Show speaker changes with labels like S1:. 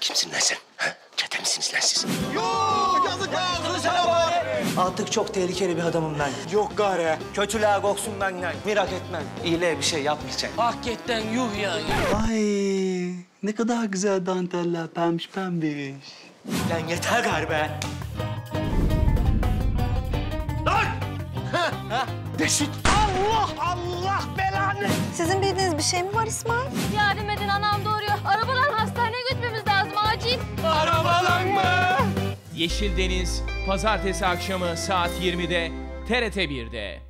S1: Kimsin lan sen? Ha? Çete misiniz lan siz?
S2: Artık çok tehlikeli bir adamım ben. Yok gari. Kötülüğe koksun benden. Merak etmem. İyiliğe bir şey yapmayacağım.
S3: Hakikaten yuh yani.
S4: Ay ne kadar güzel danteller pembiş pembiş.
S2: Lan yeter gari be.
S5: Sizin bildiğiniz bir şey mi var İsmail?
S6: Yardım edin anam
S7: Yeşil Deniz Pazartesi akşamı saat 20'de TRT 1'de.